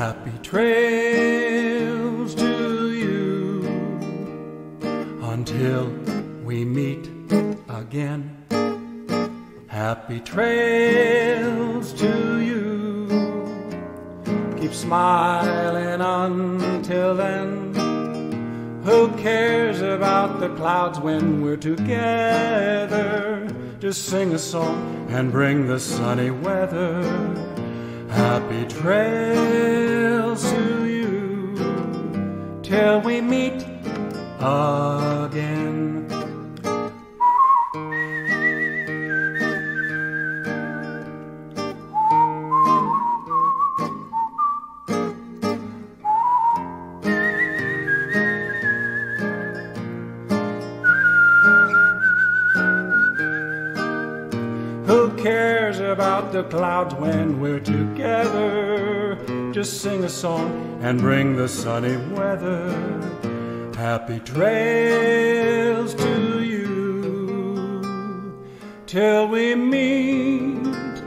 Happy trails to you until we meet again. Happy trails to you. Keep smiling until then. Who cares about the clouds when we're together? Just sing a song and bring the sunny weather. Happy trails till we meet again. Who cares about the clouds when we're together? Just sing a song and bring the sunny weather. Happy trails to you till we meet.